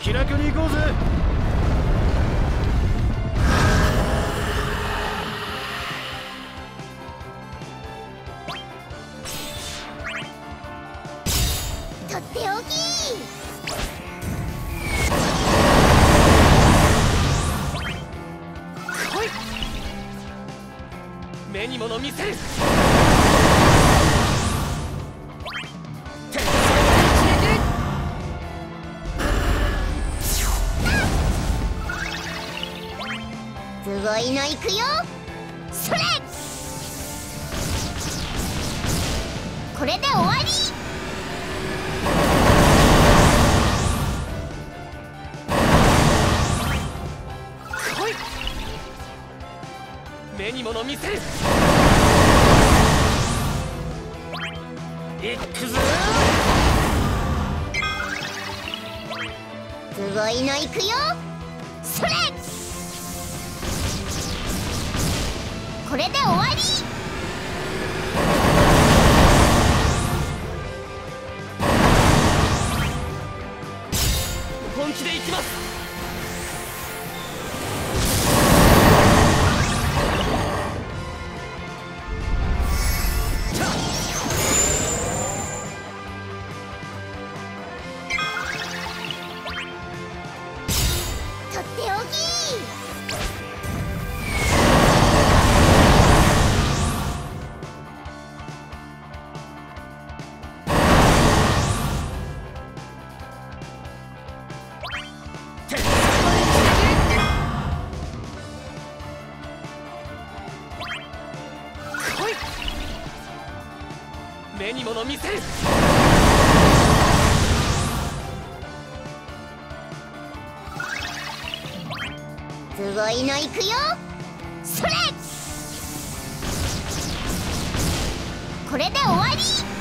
気楽に行こうぜ。とっておき来い。目に物見せる。いのいくよ。それ。これで終わり。目に物見せる。いくぞ。すごいのいくよ。それこれで終わり。本気でいきます。目にもの見せる。すごいのいくよ。それ。これで終わり。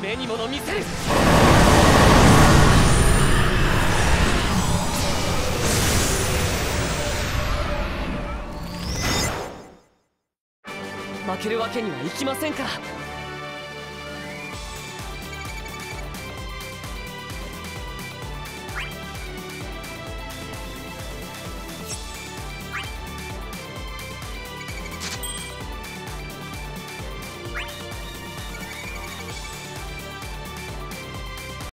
目に物見せる負けるわけにはいきませんから。